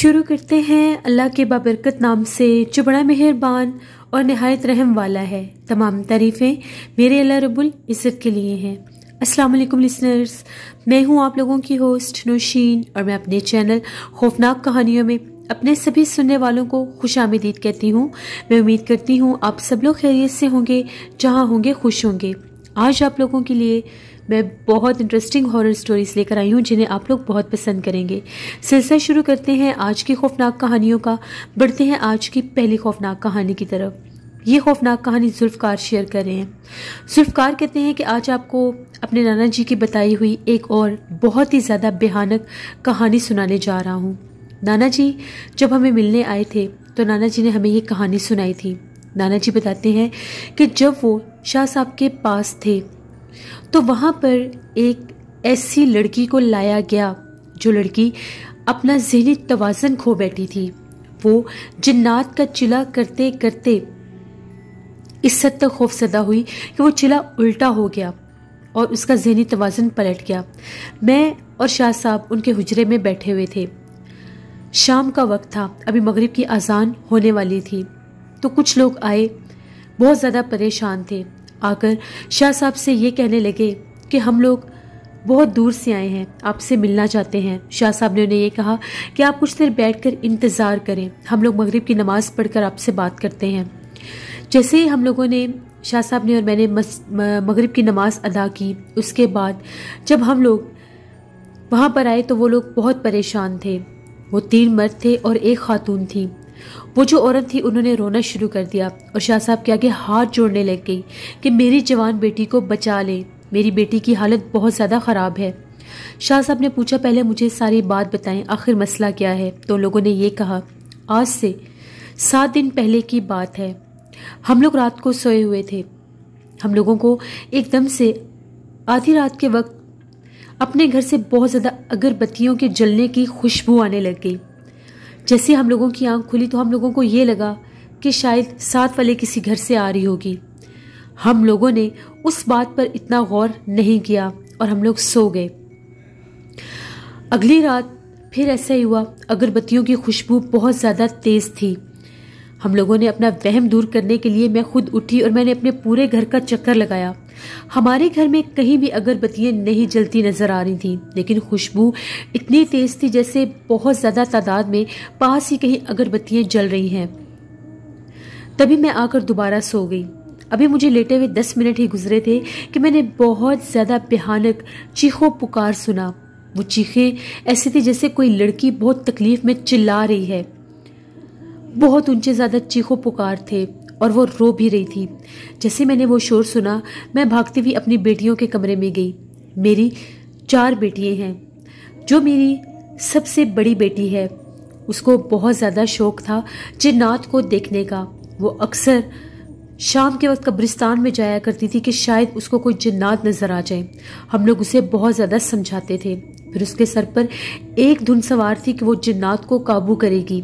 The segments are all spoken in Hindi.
शुरू करते हैं अल्लाह के बाबरकत नाम से, जो बड़ा मेहरबान और नहायत रहम वाला है। तमाम तारीफ़ें मेरे अल्लाह रबुल इज़्ज़त के लिए हैं। अस्सलाम वालेकुम लिसनर्स। मैं हूँ आप लोगों की होस्ट नौशीन और मैं अपने चैनल खौफनाक कहानियों में अपने सभी सुनने वालों को खुश आमदीद कहती हूँ। मैं उम्मीद करती हूँ आप सब लोग खैरियत से होंगे, जहाँ होंगे खुश होंगे। आज आप लोगों के लिए मैं बहुत इंटरेस्टिंग हॉरर स्टोरीज लेकर आई हूँ, जिन्हें आप लोग बहुत पसंद करेंगे। सिलसिला शुरू करते हैं आज की खौफनाक कहानियों का। बढ़ते हैं आज की पहली खौफनाक कहानी की तरफ़। ये खौफनाक कहानी जुल्फकार शेयर कर रहे हैं। जुल्फकार कहते हैं कि आज आपको अपने नाना जी की बताई हुई एक और बहुत ही ज़्यादा बेहानक कहानी सुनाने जा रहा हूँ। नाना जी जब हमें मिलने आए थे तो नाना जी ने हमें ये कहानी सुनाई थी। नाना जी बताते हैं कि जब वो शाह साहब के पास थे तो वहाँ पर एक ऐसी लड़की को लाया गया, जो लड़की अपना जहनी तवाज़न खो बैठी थी। वो जिन्नात का चिला करते करते इस हद तक खौफसदा हुई कि वो चिला उल्टा हो गया और उसका जहनी तवाज़न पलट गया। मैं और शाह साहब उनके हुजरे में बैठे हुए थे। शाम का वक्त था, अभी मगरिब की अजान होने वाली थी। तो कुछ लोग आए, बहुत ज़्यादा परेशान थे। आकर शाह साहब से ये कहने लगे कि हम लोग बहुत दूर से आए हैं, आपसे मिलना चाहते हैं। शाह साहब ने उन्हें ये कहा कि आप कुछ देर बैठकर इंतज़ार करें। हम लोग मगरिब की नमाज़ पढ़कर आपसे बात करते हैं। जैसे ही हम लोगों ने, शाह साहब ने और मैंने मगरिब की नमाज़ अदा की, उसके बाद जब हम लोग वहाँ पर आए तो वो लोग बहुत परेशान थे। वो तीन मर्द थे और एक खातून थी। वो जो औरत थी, उन्होंने रोना शुरू कर दिया और शाह साहब के आगे हाथ जोड़ने लग गई कि मेरी जवान बेटी को बचा ले। मेरी बेटी की हालत बहुत ज़्यादा ख़राब है। शाह साहब ने पूछा, पहले मुझे सारी बात बताएँ, आखिर मसला क्या है? तो लोगों ने ये कहा, आज से सात दिन पहले की बात है। हम लोग रात को सोए हुए थे। हम लोगों को एकदम से आधी रात के वक्त अपने घर से बहुत ज़्यादा अगरबत्तियों के जलने की खुशबू आने लग गई। जैसे हम लोगों की आँख खुली तो हम लोगों को ये लगा कि शायद साथ वाले किसी घर से आ रही होगी। हम लोगों ने उस बात पर इतना गौर नहीं किया और हम लोग सो गए। अगली रात फिर ऐसा ही हुआ, अगरबत्तियों की खुशबू बहुत ज़्यादा तेज़ थी। हम लोगों ने अपना वहम दूर करने के लिए मैं खुद उठी और मैंने अपने पूरे घर का चक्कर लगाया। हमारे घर में कहीं भी अगरबत्तियाँ नहीं जलती नज़र आ रही थी, लेकिन खुशबू इतनी तेज थी जैसे बहुत ज़्यादा तादाद में पास ही कहीं अगरबत्तियाँ जल रही हैं। तभी मैं आकर दोबारा सो गई। अभी मुझे लेटे हुए दस मिनट ही गुजरे थे कि मैंने बहुत ज़्यादा भयानक चीखो पुकार सुना। वो चीखे ऐसी थी जैसे कोई लड़की बहुत तकलीफ़ में चिल्ला रही है। बहुत ऊँचे ज़्यादा चीखो पुकार थे। और वो रो भी रही थी। जैसे मैंने वो शोर सुना, मैं भागती हुई अपनी बेटियों के कमरे में गई। मेरी चार बेटियाँ हैं। जो मेरी सबसे बड़ी बेटी है, उसको बहुत ज़्यादा शौक था जिन्नात को देखने का। वो अक्सर शाम के वक्त कब्रिस्तान में जाया करती थी कि शायद उसको कोई जिन्नात नज़र आ जाए। हम लोग उसे बहुत ज़्यादा समझाते थे। फिर उसके सर पर एक धुन सवार थी कि वो जिन्नात को काबू करेगी।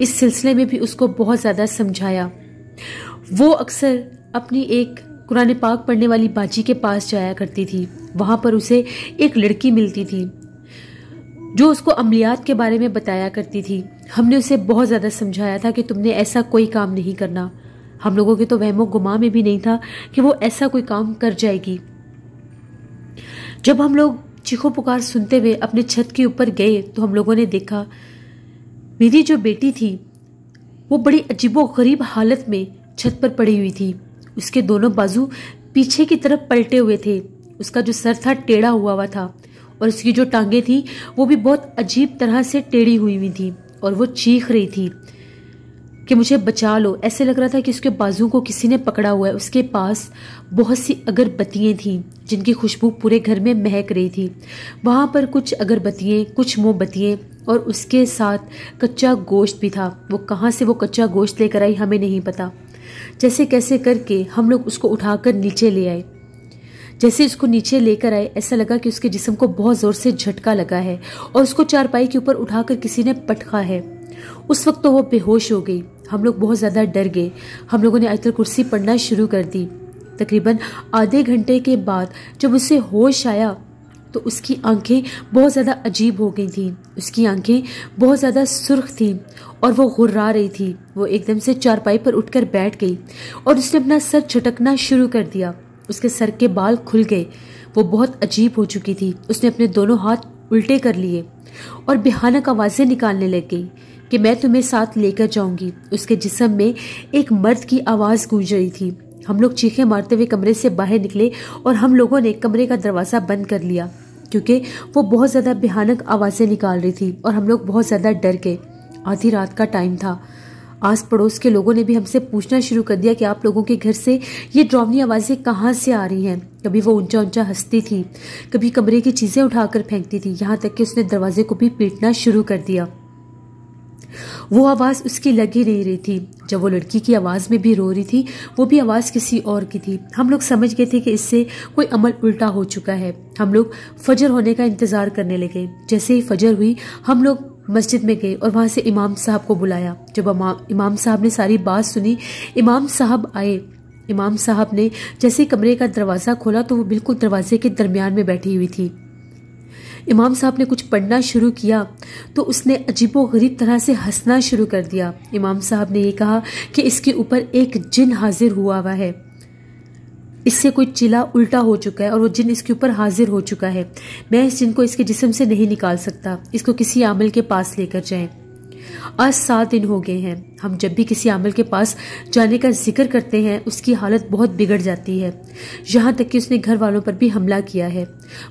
इस सिलसिले में भी उसको बहुत ज़्यादा समझाया। वो अक्सर अपनी एक कुरान पाक पढ़ने वाली बाजी के पास जाया करती थी। वहाँ पर उसे एक लड़की मिलती थी, जो उसको अमलियात के बारे में बताया करती थी। हमने उसे बहुत ज़्यादा समझाया था कि तुमने ऐसा कोई काम नहीं करना। हम लोगों के तो वहमो गुमा में भी नहीं था कि वो ऐसा कोई काम कर जाएगी। जब हम लोग चीखो पुकार सुनते हुए अपने छत के ऊपर गए तो हम लोगों ने देखा, मेरी जो बेटी थी वो बड़ी अजीबो गरीब हालत में छत पर पड़ी हुई थी। उसके दोनों बाजू पीछे की तरफ़ पलटे हुए थे। उसका जो सर था, टेढ़ा हुआ हुआ था और उसकी जो टांगे थी, वो भी बहुत अजीब तरह से टेढ़ी हुई हुई थी और वो चीख रही थी। कि मुझे बचा लो। ऐसे लग रहा था कि उसके बाजू को किसी ने पकड़ा हुआ है। उसके पास बहुत सी अगरबत्तियाँ थीं, जिनकी खुशबू पूरे घर में महक रही थी। वहाँ पर कुछ अगरबत्तियाँ, कुछ मोमबत्तियाँ और उसके साथ कच्चा गोश्त भी था। वो कहाँ से वो कच्चा गोश्त लेकर आई हमें नहीं पता। जैसे कैसे करके हम लोग उसको उठाकर नीचे ले आए। जैसे उसको नीचे लेकर आए, ऐसा लगा कि उसके जिस्म को बहुत ज़ोर से झटका लगा है और उसको चारपाई के ऊपर उठाकर किसी ने पटका है। उस वक्त तो वो बेहोश हो गई। हम लोग बहुत ज़्यादा डर गए। हम लोगों ने आयतल कुर्सी पढ़ना शुरू कर दी। तकरीबन आधे घंटे के बाद जब उसे होश आया तो उसकी आँखें बहुत ज़्यादा अजीब हो गई थी। उसकी आँखें बहुत ज़्यादा सुर्ख थीं और वो घुर्रा रही थी। वो एकदम से चारपाई पर उठकर बैठ गई और उसने अपना सर छटकना शुरू कर दिया। उसके सर के बाल खुल गए। वो बहुत अजीब हो चुकी थी। उसने अपने दोनों हाथ उल्टे कर लिए और भयानक आवाज़ें निकालने लग गई। कि मैं तुम्हें साथ लेकर जाऊँगी। उसके जिसम में एक मर्द की आवाज़ गूंज रही थी। हम लोग चीखें मारते हुए कमरे से बाहर निकले और हम लोगों ने कमरे का दरवाज़ा बंद कर लिया, क्योंकि वो बहुत ज़्यादा भयानक आवाज़ें निकाल रही थी और हम लोग बहुत ज़्यादा डर गए। आधी रात का टाइम था। आस पड़ोस के लोगों ने भी हमसे पूछना शुरू कर दिया कि आप लोगों के घर से ये ड्रावनी आवाज़ें कहाँ से आ रही हैं? कभी वो ऊँचा ऊँचा हंसती थी, कभी कमरे की चीज़ें उठाकर फेंकती थी। यहाँ तक कि उसने दरवाजे को भी पीटना शुरू कर दिया। वो आवाज़ उसकी लग ही नहीं रही थी। जब वो लड़की की आवाज़ में भी रो रही थी, वो भी आवाज़ किसी और की थी। हम लोग समझ गए थे कि इससे कोई अमल उल्टा हो चुका है। हम लोग फजर होने का इंतज़ार करने लगे। जैसे ही फजर हुई, हम लोग मस्जिद में गए और वहाँ से इमाम साहब को बुलाया। जब इमाम साहब ने सारी बात सुनी, इमाम साहब आए। इमाम साहब ने जैसे कमरे का दरवाज़ा खोला तो वो बिल्कुल दरवाजे के दरमियान में बैठी हुई थी। इमाम साहब ने कुछ पढ़ना शुरू किया तो उसने अजीबो गरीब तरह से हंसना शुरू कर दिया। इमाम साहब ने यह कहा कि इसके ऊपर एक जिन हाजिर हुआ हुआ है। इससे कोई चिला उल्टा हो चुका है और वो जिन इसके ऊपर हाजिर हो चुका है। मैं इस जिन को इसके जिसम से नहीं निकाल सकता। इसको किसी आमल के पास लेकर जाएँ। आज सात दिन हो गए हैं। हम जब भी किसी आमल के पास जाने का ज़िक्र करते हैं, उसकी हालत बहुत बिगड़ जाती है। यहाँ तक कि उसने घर वालों पर भी हमला किया है।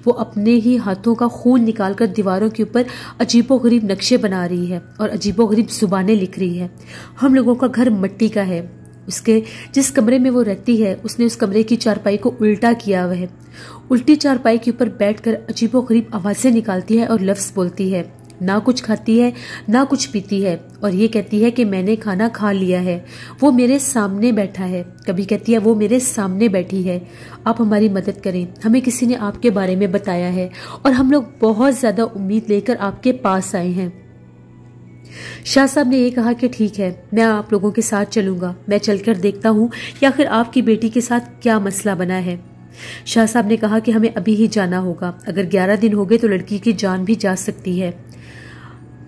वो अपने ही हाथों का खून निकालकर दीवारों के ऊपर अजीबो गरीब नक्शे बना रही है और अजीबो गरीब जुबानें लिख रही है। हम लोगों का घर मट्टी का है। उसके जिस कमरे में वो रहती है, उसने उस कमरे की चारपाई को उल्टा किया हुआ है। उल्टी चारपाई के ऊपर बैठकर अजीबो गरीब आवाज़ें निकालती है और लफ्ज बोलती है। ना कुछ खाती है, ना कुछ पीती है। और ये कहती है कि मैंने खाना खा लिया है। वो मेरे सामने बैठा है। कभी कहती है, वो मेरे सामने बैठी है। आप हमारी मदद करें। हमें किसी ने आपके बारे में बताया है और हम लोग बहुत ज़्यादा उम्मीद लेकर आपके पास आए हैं। शाह साहब ने यह कहा कि ठीक है, मैं आप लोगों के साथ चलूँगा। मैं चलकर देखता हूँ कि आखिर आपकी बेटी के साथ क्या मसला बना है। शाह साहब ने कहा कि हमें अभी ही जाना होगा। अगर 11 दिन हो गए तो लड़की की जान भी जा सकती है।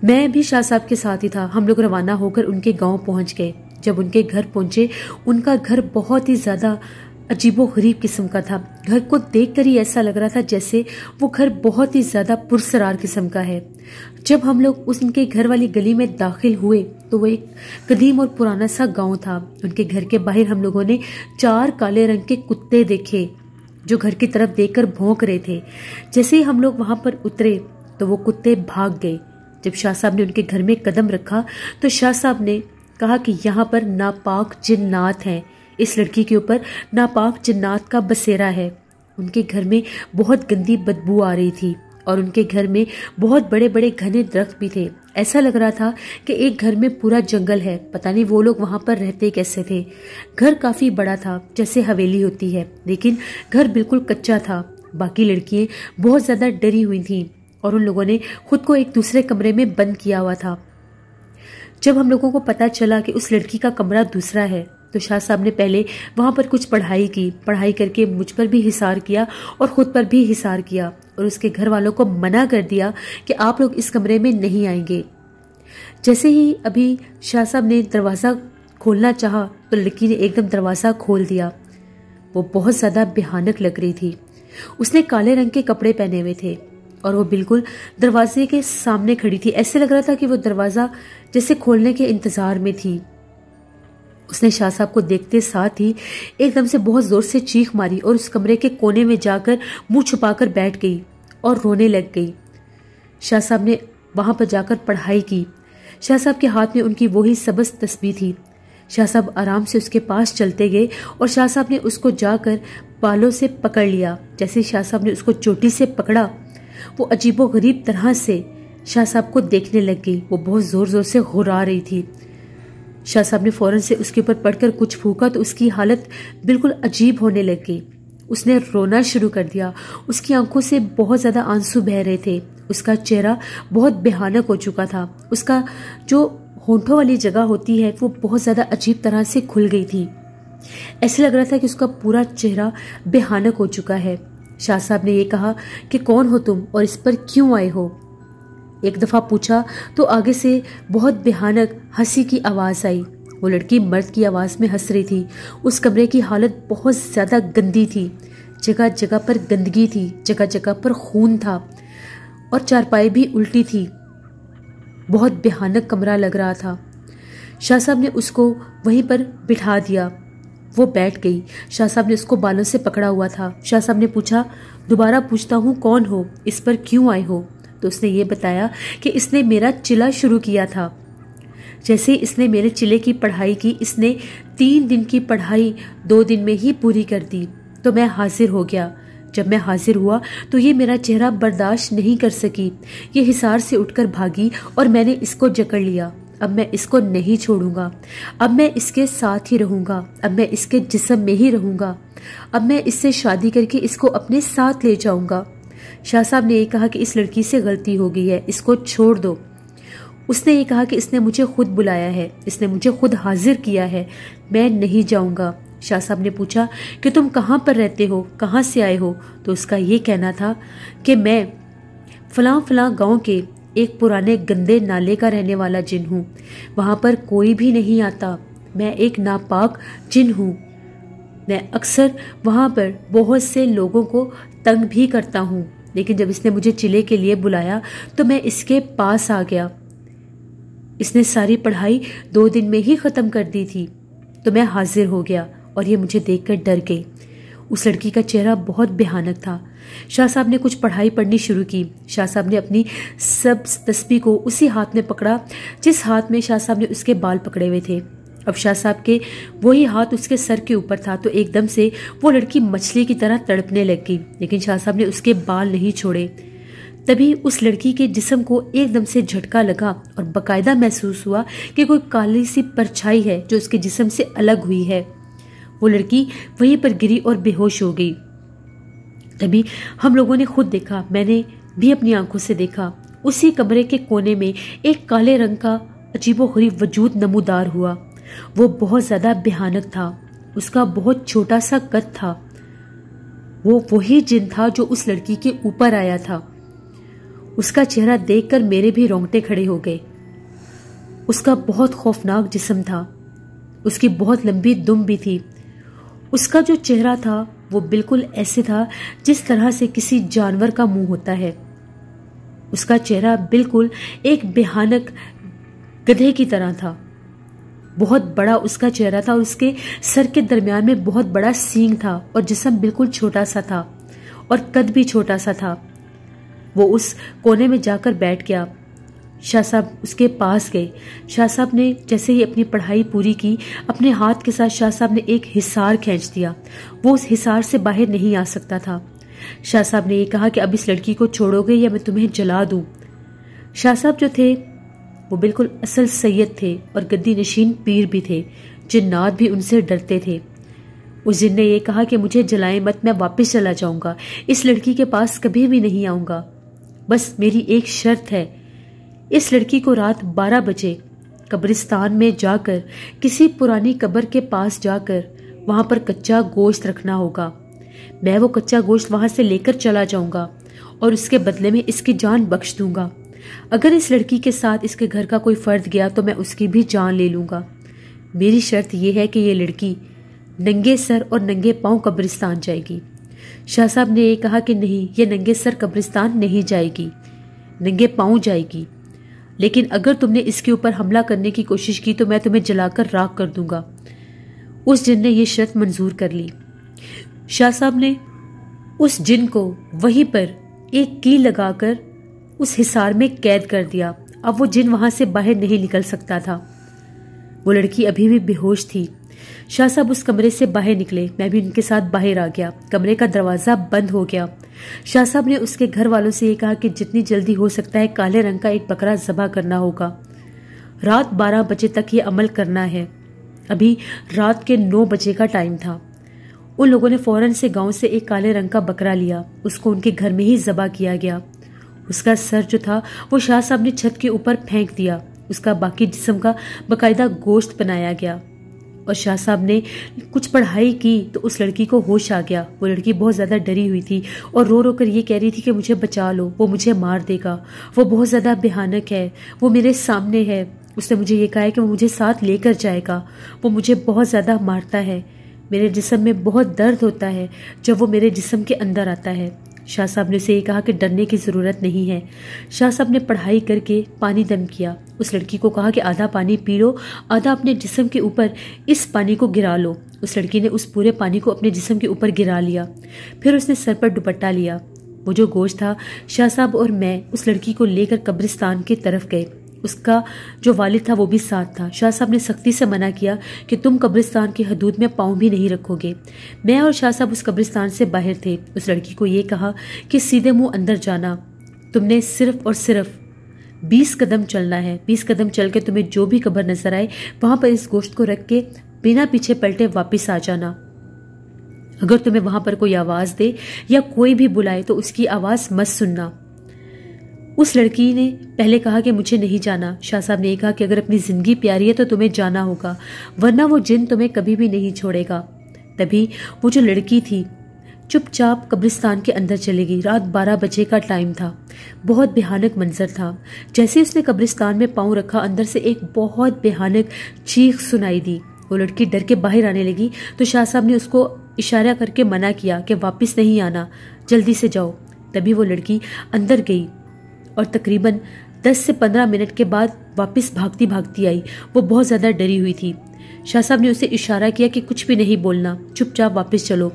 मैं भी शाह साहब के साथ ही था। हम लोग रवाना होकर उनके गाँव पहुँच गए। जब उनके घर पहुँचे, उनका घर बहुत ही ज़्यादा अजीबो गरीब किस्म का था। घर को देखकर ही ऐसा लग रहा था जैसे वो घर बहुत ही ज़्यादा पुरसरार किस्म का है। जब हम लोग उनके घर वाली गली में दाखिल हुए तो वो एक कदीम और पुराना सा गाँव था। उनके घर के बाहर हम लोगों ने चार काले रंग के कुत्ते देखे, जो घर की तरफ़ देखकर भौंक रहे थे। जैसे ही हम लोग वहाँ पर उतरे तो वो कुत्ते भाग गए। जब शाह साहब ने उनके घर में कदम रखा तो शाह साहब ने कहा कि यहाँ पर नापाक जिन्नात हैं। इस लड़की के ऊपर नापाक जिन्नात का बसेरा है। उनके घर में बहुत गंदी बदबू आ रही थी और उनके घर में बहुत बड़े बड़े घने दरख्त भी थे। ऐसा लग रहा था कि एक घर में पूरा जंगल है। पता नहीं वो लोग वहाँ पर रहते कैसे थे। घर काफ़ी बड़ा था, जैसे हवेली होती है, लेकिन घर बिल्कुल कच्चा था। बाकी लड़कियाँ बहुत ज़्यादा डरी हुई थीं। और उन लोगों ने खुद को एक दूसरे कमरे में बंद किया हुआ था। जब हम लोगों को पता चला कि उस लड़की का कमरा दूसरा है तो शाह साहब ने पहले वहाँ पर कुछ पढ़ाई की। पढ़ाई करके मुझ पर भी हिसार किया और खुद पर भी हिसार किया और उसके घर वालों को मना कर दिया कि आप लोग इस कमरे में नहीं आएँगे। जैसे ही अभी शाह साहब ने दरवाज़ा खोलना चाहा तो लड़की ने एकदम दरवाज़ा खोल दिया। वो बहुत ज़्यादा भयानक लग रही थी। उसने काले रंग के कपड़े पहने हुए थे। और वो बिल्कुल दरवाजे के सामने खड़ी थी। ऐसे लग रहा था कि वो दरवाज़ा जैसे खोलने के इंतज़ार में थी। उसने शाह साहब को देखते साथ ही एकदम से बहुत ज़ोर से चीख मारी और उस कमरे के कोने में जाकर मुँह छुपाकर बैठ गई और रोने लग गई। शाह साहब ने वहाँ पर जाकर पढ़ाई की। शाह साहब के हाथ में उनकी वही सबस तस्वीर थी। शाह साहब आराम से उसके पास चलते गए और शाह साहब ने उसको जाकर बालों से पकड़ लिया। जैसे शाह साहब ने उसको चोटी से पकड़ा वो अजीबो गरीब तरह से शाह साहब को देखने लग गई। वो बहुत ज़ोर ज़ोर से घुरा रही थी। शाह साहब ने फ़ौरन से उसके ऊपर पढ़कर कुछ फूका तो उसकी हालत बिल्कुल अजीब होने लग गई। उसने रोना शुरू कर दिया। उसकी आँखों से बहुत ज़्यादा आँसू बह रहे थे। उसका चेहरा बहुत बेहानक हो चुका था। उसका जो होंठों वाली जगह होती है, वो बहुत ज़्यादा अजीब तरह से खुल गई थी। ऐसे लग रहा था कि उसका पूरा चेहरा बेहानक हो चुका है। शाह साहब ने यह कहा कि कौन हो तुम और इस पर क्यों आए हो? एक दफ़ा पूछा तो आगे से बहुत भयानक हँसी की आवाज़ आई। वो लड़की मर्द की आवाज़ में हंस रही थी। उस कमरे की हालत बहुत ज़्यादा गंदी थी। जगह जगह पर गंदगी थी जगह जगह पर खून था और चारपाई भी उल्टी थी। बहुत भयानक कमरा लग रहा था। शाह साहब ने उसको वहीं पर बिठा दिया। वो बैठ गई। शाह साहब ने उसको बालों से पकड़ा हुआ था। शाह साहब ने पूछा, दोबारा पूछता हूँ कौन हो? इस पर क्यों आए हो? तो उसने ये बताया कि इसने मेरा चिला शुरू किया था। जैसे इसने मेरे चिले की पढ़ाई की, इसने तीन दिन की पढ़ाई दो दिन में ही पूरी कर दी। तो मैं हाजिर हो गया। जब मैं हाजिर हुआ तो ये मेरा चेहरा बर्दाश्त नहीं कर सकी। ये हिसार से उठकर भागी और मैंने इसको जकड़ लिया। अब मैं इसको नहीं छोड़ूँगा। अब मैं इसके साथ ही रहूँगा। अब मैं इसके जिसम में ही रहूँगा। अब मैं इससे शादी करके इसको अपने साथ ले जाऊँगा। शाह साहब ने ये कहा कि इस लड़की से गलती हो गई है, इसको छोड़ दो। उसने ये कहा कि इसने मुझे खुद बुलाया है, इसने मुझे खुद हाजिर किया है, मैं नहीं जाऊँगा। शाह साहब ने पूछा कि तुम कहाँ पर रहते हो, कहाँ से आए हो? तो उसका ये कहना था कि मैं फलां फलां गाँव के एक पुराने गंदे नाले का रहने वाला जिन हूँ, वहाँ पर कोई भी नहीं आता। मैं एक नापाक जिन हूँ। मैं अक्सर वहाँ पर बहुत से लोगों को तंग भी करता हूँ, लेकिन जब इसने मुझे चिले के लिए बुलाया तो मैं इसके पास आ गया। इसने सारी पढ़ाई दो दिन में ही ख़त्म कर दी थी तो मैं हाजिर हो गया और ये मुझे देखकर डर गई। उस लड़की का चेहरा बहुत भयानक था। शाह साहब ने कुछ पढ़ाई पढ़नी शुरू की। शाह साहब ने अपनी सब तस्बी को उसी हाथ में पकड़ा, जिस हाथ में शाह साहब ने उसके बाल पकड़े हुए थे। अब शाह साहब के वही हाथ उसके सर के ऊपर था तो एकदम से वो लड़की मछली की तरह तड़पने लग गई, लेकिन शाह साहब ने उसके बाल नहीं छोड़े। तभी उस लड़की के जिस्म को एकदम से झटका लगा और बकायदा महसूस हुआ कि कोई काली सी परछाई है जो उसके जिस्म से अलग हुई है। वो लड़की वहीं पर गिरी और बेहोश हो गई। तभी हम लोगों ने खुद देखा, मैंने भी अपनी आँखों से देखा। उसी कमरे के कोने में एक काले रंग का अजीबो गरीब वजूद नमूदार हुआ। वो बहुत ज़्यादा भयानक था। उसका बहुत छोटा सा कद था। वो वही जिन था जो उस लड़की के ऊपर आया था। उसका चेहरा देखकर मेरे भी रोंगटे खड़े हो गए। उसका बहुत खौफनाक जिस्म था। उसकी बहुत लंबी दुम भी थी। उसका जो चेहरा था, वो बिल्कुल ऐसे था जिस तरह से किसी जानवर का मुँह होता है। उसका चेहरा बिल्कुल एक भयानक गधे की तरह था। बहुत बड़ा उसका चेहरा था और उसके सर के दरमियान में बहुत बड़ा सींग था और जिसम बिल्कुल छोटा सा था और कद भी छोटा सा था। वो उस कोने में जाकर बैठ गया। शाह साहब उसके पास गए। शाह साहब ने जैसे ही अपनी पढ़ाई पूरी की, अपने हाथ के साथ शाह साहब ने एक हिसार खींच दिया। वो उस हिसार से बाहर नहीं आ सकता था। शाह साहब ने यह कहा कि अब इस लड़की को छोड़ोगे या मैं तुम्हें जला दूँ? शाह साहब जो थे, वो बिल्कुल असल सैयद थे और गद्दी नशीन पीर भी थे। जिन्नात भी उनसे डरते थे। उस जिन ने यह कहा कि मुझे जलाए मत, मैं वापस चला जाऊँगा। इस लड़की के पास कभी भी नहीं आऊँगा। बस मेरी एक शर्त है इस लड़की को रात 12 बजे कब्रिस्तान में जाकर, किसी पुरानी कब्र के पास जाकर, वहाँ पर कच्चा गोश्त रखना होगा। मैं वो कच्चा गोश्त वहाँ से लेकर चला जाऊँगा और उसके बदले में इसकी जान बख्श दूँगा। अगर इस लड़की के साथ इसके घर का कोई फर्द गया तो मैं उसकी भी जान ले लूँगा। मेरी शर्त यह है कि ये लड़की नंगे सर और नंगे पाँव कब्रिस्तान जाएगी। शाह साहब ने यह कहा कि नहीं, ये नंगे सर कब्रिस्तान नहीं जाएगी, नंगे पाँव जाएगी। लेकिन अगर तुमने इसके ऊपर हमला करने की कोशिश की तो मैं तुम्हें जलाकर राख कर दूँगा। उस जिन ने यह शर्त मंजूर कर ली। शाह साहब ने उस जिन को वहीं पर एक की लगाकर उस हिसार में कैद कर दिया। अब वो जिन वहाँ से बाहर नहीं निकल सकता था। वो लड़की अभी भी बेहोश थी। शाह साहब उस कमरे से बाहर निकले। मैं भी उनके साथ बाहर आ गया। कमरे का दरवाज़ा बंद हो गया। शाह साहब ने उसके घर वालों से ये कहा कि जितनी जल्दी हो सकता है काले रंग का एक बकरा जबा करना होगा। रात बारह बजे तक ये अमल करना है। अभी रात के नौ बजे का टाइम था। उन लोगों ने फ़ौरन से गाँव से एक काले रंग का बकरा लिया। उसको उनके घर में ही जबा किया गया। उसका सर जो था, वो शाह साहब ने छत के ऊपर फेंक दिया। उसका बाकी जिस्म का बकायदा गोश्त बनाया गया। और शाह साहब ने कुछ पढ़ाई की तो उस लड़की को होश आ गया। वो लड़की बहुत ज़्यादा डरी हुई थी और रो रो कर ये कह रही थी कि मुझे बचा लो, वो मुझे मार देगा। वो बहुत ज़्यादा भयानक है, वो मेरे सामने है। उसने मुझे ये कहा है कि वो मुझे साथ लेकर जाएगा, वो मुझे बहुत ज़्यादा मारता है। मेरे जिसम में बहुत दर्द होता है जब वो मेरे जिसम के अंदर आता है। शाह साहब ने उसे ये कहा कि डरने की ज़रूरत नहीं है। शाह साहब ने पढ़ाई करके पानी दम किया। उस लड़की को कहा कि आधा पानी पी लो, आधा अपने जिसम के ऊपर इस पानी को गिरा लो। उस लड़की ने उस पूरे पानी को अपने जिसम के ऊपर गिरा लिया। फिर उसने सर पर दुपट्टा लिया। वो जो गोश्त था, शाह साहब और मैं उस लड़की को लेकर कब्रिस्तान की तरफ़ गए। उसका जो वालिद था वो भी साथ था। शाह साहब ने सख्ती से मना किया कि तुम कब्रिस्तान की हदूद में पाँव भी नहीं रखोगे। मैं और शाह साहब उस कब्रिस्तान से बाहर थे। उस लड़की को ये कहा कि सीधे मुँह अंदर जाना। तुमने सिर्फ़ और सिर्फ़ बीस कदम चलना है। बीस कदम चल के तुम्हें जो भी कब्र नज़र आए, वहाँ पर इस गोश्त को रख के बिना पीछे पलटे वापिस आ जाना। अगर तुम्हें वहाँ पर कोई आवाज़ दे या कोई भी बुलाए तो उसकी आवाज़ मत सुनना। उस लड़की ने पहले कहा कि मुझे नहीं जाना। शाह साहब ने कहा कि अगर अपनी ज़िंदगी प्यारी है तो तुम्हें जाना होगा, वरना वो जिन तुम्हें कभी भी नहीं छोड़ेगा। तभी वो जो लड़की थी, चुपचाप कब्रिस्तान के अंदर चली गई। रात बारह बजे का टाइम था। बहुत भयानक मंजर था। जैसे उसने कब्रिस्तान में पाँव रखा, अंदर से एक बहुत भयानक चीख सुनाई दी। वो लड़की डर के बाहर आने लगी तो शाह साहब ने उसको इशारा करके मना किया कि वापस नहीं आना, जल्दी से जाओ। तभी वो लड़की अंदर गई। और तकरीबन 10 से 15 मिनट के बाद वापस भागती भागती आई। वो बहुत ज़्यादा डरी हुई थी। शाह साहब ने उसे इशारा किया कि कुछ भी नहीं बोलना, चुपचाप वापस चलो।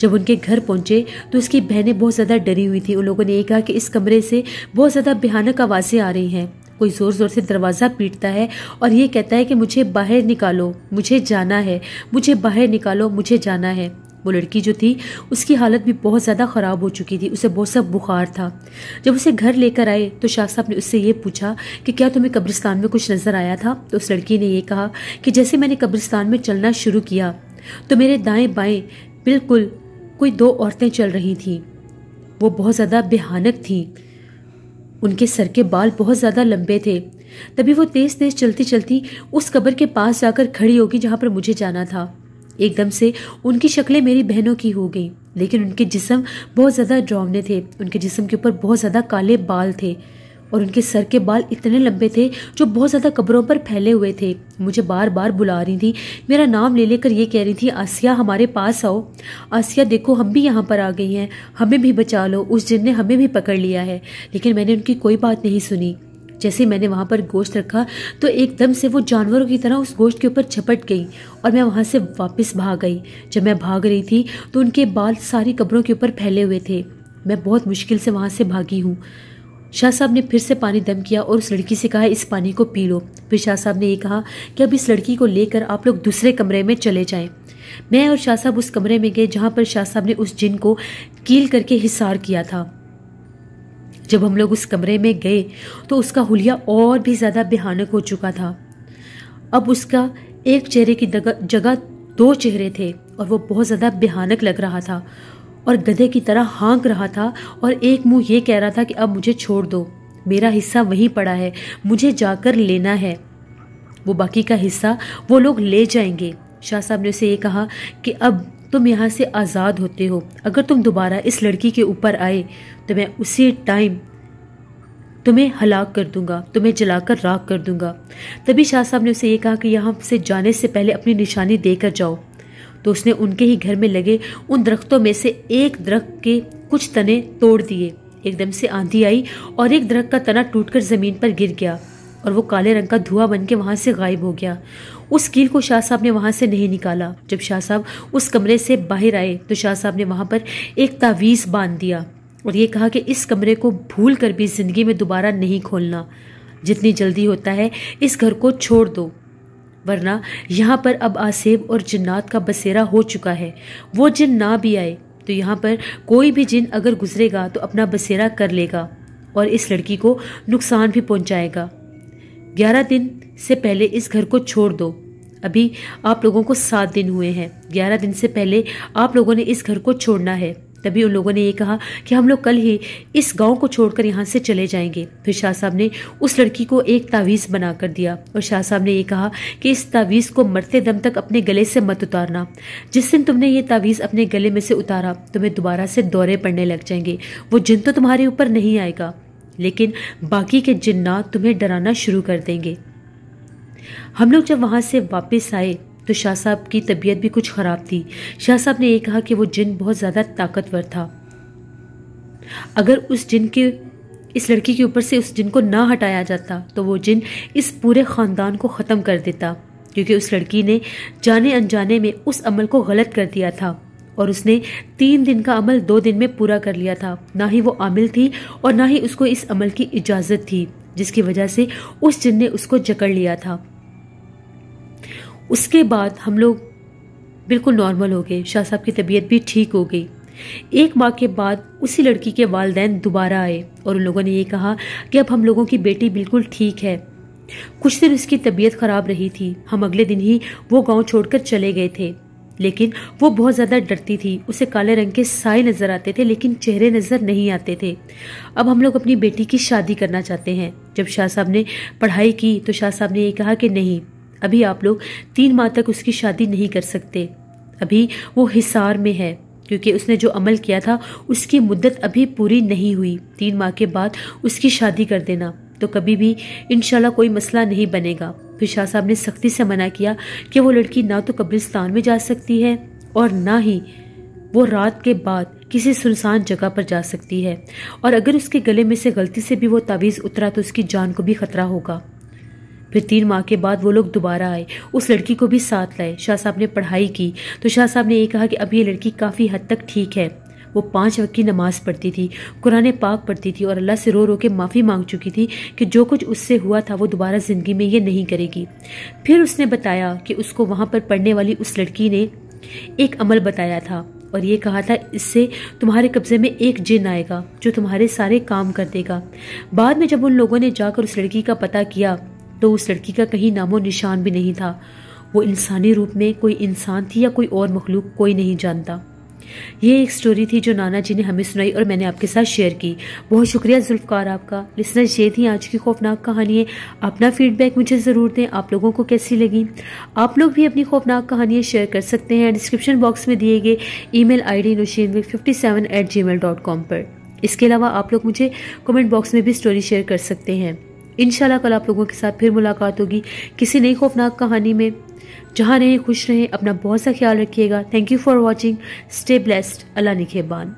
जब उनके घर पहुँचे तो उसकी बहनें बहुत ज़्यादा डरी हुई थी। उन लोगों ने ये कहा कि इस कमरे से बहुत ज़्यादा भयानक आवाज़ें आ रही हैं। कोई ज़ोर ज़ोर से दरवाज़ा पीटता है और ये कहता है कि मुझे बाहर निकालो, मुझे जाना है, मुझे बाहर निकालो, मुझे जाना है। वो लड़की जो थी, उसकी हालत भी बहुत ज़्यादा ख़राब हो चुकी थी। उसे बहुत सा बुखार था। जब उसे घर लेकर आए तो शाह साहब ने उससे ये पूछा कि क्या तुम्हें कब्रिस्तान में कुछ नज़र आया था? तो उस लड़की ने ये कहा कि जैसे मैंने कब्रिस्तान में चलना शुरू किया तो मेरे दाएँ बाएँ बिल्कुल कोई दो औरतें चल रही थीं। वो बहुत ज़्यादा भयानक थीं। उनके सर के बाल बहुत ज़्यादा लंबे थे। तभी वो तेज़ तेज़ चलती चलती उस कब्र के पास जाकर खड़ी होगी जहाँ पर मुझे जाना था। एकदम से उनकी शक्लें मेरी बहनों की हो गई, लेकिन उनके जिस्म बहुत ज़्यादा ड्रावने थे, उनके जिस्म के ऊपर बहुत ज़्यादा काले बाल थे और उनके सर के बाल इतने लंबे थे जो बहुत ज़्यादा कब्रों पर फैले हुए थे। मुझे बार बार बुला रही थी, मेरा नाम ले लेकर ये कह रही थी, आसिया, हमारे पास आओ। आसिया, देखो, हम भी यहाँ पर आ गई हैं, हमें भी बचा लो, उस जिन ने हमें भी पकड़ लिया है। लेकिन मैंने उनकी कोई बात नहीं सुनी। जैसे मैंने वहाँ पर गोश्त रखा तो एकदम से वो जानवरों की तरह उस गोश्त के ऊपर झपट गई और मैं वहाँ से वापस भाग गई। जब मैं भाग रही थी तो उनके बाल सारी कब्रों के ऊपर फैले हुए थे। मैं बहुत मुश्किल से वहाँ से भागी हूँ। शाह साहब ने फिर से पानी दम किया और उस लड़की से कहा, इस पानी को पी लो। फिर शाह साहब ने ये कहा कि, अब इस लड़की को लेकर आप लोग दूसरे कमरे में चले जाएँ। मैं और शाह साहब उस कमरे में गए, जहाँ पर शाह साहब ने उस जिन को कील करके हिसार किया था। जब हम लोग उस कमरे में गए तो उसका हुलिया और भी ज़्यादा भयानक हो चुका था। अब उसका एक चेहरे की जगह दो चेहरे थे और वो बहुत ज़्यादा भयानक लग रहा था और गधे की तरह हाँक रहा था और एक मुँह ये कह रहा था कि अब मुझे छोड़ दो, मेरा हिस्सा वहीं पड़ा है, मुझे जाकर लेना है। वो बाकी का हिस्सा वो लोग ले जाएँगे। शाह साहब ने उसे ये कहा कि अब तुम यहाँ से आज़ाद होते हो। अगर तुम दोबारा इस लड़की के ऊपर आए तो मैं उसी टाइम तुम्हें हलाक कर दूँगा, तुम्हें जलाकर राख कर दूँगा। तभी शाह साहब ने उसे ये कहा कि यहाँ से जाने से पहले अपनी निशानी देकर जाओ। तो उसने उनके ही घर में लगे उन दरख्तों में से एक दरख्त के कुछ तने तोड़ दिए। एकदम से आंधी आई और एक दरख्त का तना टूटकर ज़मीन पर गिर गया और वो काले रंग का धुआँ बन के वहाँ से गायब हो गया। उस कील को शाह साहब ने वहाँ से नहीं निकाला। जब शाह साहब उस कमरे से बाहर आए तो शाह साहब ने वहाँ पर एक तावीज़ बाँध दिया और ये कहा कि इस कमरे को भूल कर भी ज़िंदगी में दोबारा नहीं खोलना। जितनी जल्दी होता है, इस घर को छोड़ दो, वरना यहाँ पर अब आसेब और जिन्नात का बसेरा हो चुका है। वो जिन ना भी आए तो यहाँ पर कोई भी जिन अगर गुजरेगा तो अपना बसेरा कर लेगा और इस लड़की को नुकसान भी पहुंचाएगा। ग्यारह दिन से पहले इस घर को छोड़ दो। अभी आप लोगों को सात दिन हुए हैं। ग्यारह दिन से पहले आप लोगों ने इस घर को छोड़ना है। तभी उन लोगों ने ये कहा कि हम लोग कल ही इस गाँव को छोड़कर यहाँ से चले जाएँगे। फिर शाह साहब ने उस लड़की को एक तावीज़ बना कर दिया और शाह साहब ने ये कहा कि इस तावीज़ को मरते दम तक अपने गले से मत उतारना। जिस दिन तुमने ये तावीज़ अपने गले में से उतारा, तुम्हें दोबारा से दौरे पड़ने लग जाएँगे। वो जिन तो तुम्हारे ऊपर नहीं आएगा, लेकिन बाकी के जिन्ना तुम्हें डराना शुरू कर देंगे। हम लोग जब वहाँ से वापस आए तो शाह साहब की तबीयत भी कुछ ख़राब थी। शाह साहब ने यह कहा कि वो जिन बहुत ज़्यादा ताकतवर था। अगर उस जिन के, इस लड़की के ऊपर से उस जिन को ना हटाया जाता तो वो जिन इस पूरे ख़ानदान को ख़त्म कर देता, क्योंकि उस लड़की ने जाने अनजाने में उस अमल को गलत कर दिया था और उसने तीन दिन का अमल दो दिन में पूरा कर लिया था। ना ही वो आमिल थी और ना ही उसको इस अमल की इजाज़त थी, जिसकी वजह से उस जिन ने उसको जकड़ लिया था। उसके बाद हम लोग बिल्कुल नॉर्मल हो गए। शाह साहब की तबीयत भी ठीक हो गई। एक माह के बाद उसी लड़की के वालदेन दोबारा आए और उन लोगों ने ये कहा कि अब हम लोगों की बेटी बिल्कुल ठीक है। कुछ दिन उसकी तबीयत खराब रही थी। हम अगले दिन ही वो गाँव छोड़कर चले गए थे। लेकिन वो बहुत ज़्यादा डरती थी। उसे काले रंग के साए नज़र आते थे, लेकिन चेहरे नज़र नहीं आते थे। अब हम लोग अपनी बेटी की शादी करना चाहते हैं। जब शाह साहब ने पढ़ाई की तो शाह साहब ने ये कहा कि नहीं अभी आप लोग तीन माह तक उसकी शादी नहीं कर सकते। अभी वो हिसार में है, क्योंकि उसने जो अमल किया था, उसकी मुद्दत अभी पूरी नहीं हुई। तीन माह के बाद उसकी शादी कर देना तो कभी भी इनशाला कोई मसला नहीं बनेगा। फिर शाह साहब ने सख्ती से मना किया कि वो लड़की ना तो कब्रिस्तान में जा सकती है और ना ही वो रात के बाद किसी सुनसान जगह पर जा सकती है। और अगर उसके गले में से गलती से भी वो तावीज़ उतरा तो उसकी जान को भी खतरा होगा। फिर तीन माह के बाद वो लोग दोबारा आए। उस लड़की को भी साथ लाए। शाह साहब ने पढ़ाई की। तो शाह साहब ने ये कहा कि अब ये लड़की काफ़ी हद तक ठीक है। वो पाँच वक्त की नमाज़ पढ़ती थी, कुरान पाक पढ़ती थी और अल्लाह से रो रो के माफ़ी मांग चुकी थी कि जो कुछ उससे हुआ था वो दोबारा ज़िंदगी में ये नहीं करेगी। फिर उसने बताया कि उसको वहाँ पर पढ़ने वाली उस लड़की ने एक अमल बताया था और ये कहा था, इससे तुम्हारे कब्जे में एक जिन आएगा जो तुम्हारे सारे काम कर देगा। बाद में जब उन लोगों ने जाकर उस लड़की का पता किया तो उस लड़की का कहीं नामो निशान भी नहीं था। वो इंसानी रूप में कोई इंसान थी या कोई और मखलूक कोई नहीं जानता। ये एक स्टोरी थी जो नाना जी ने हमें सुनाई और मैंने आपके साथ शेयर की। बहुत शुक्रिया जुल्फकार आपका। लिसनर ये थी आज की खौफनाक कहानियाँ अपना फीडबैक मुझे ज़रूर दें। आप लोगों को कैसी लगी? आप लोग भी अपनी खौफनाक कहानियाँ शेयर कर सकते हैं। डिस्क्रिप्शन बॉक्स में दिए गए e mail I D Nusheen fifty seven eight G mail dot com पर। इसके अलावा आप लोग मुझे कमेंट बॉक्स में भी स्टोरी शेयर कर सकते हैं। इनशाला कल आप लोगों के साथ फिर मुलाकात होगी। किसी नई खौफनाक कहानी में। जहाँ रहें, खुश रहें, अपना बहुत सा ख्याल रखिएगा। Thank you for watching stay blessed Allah निखेबान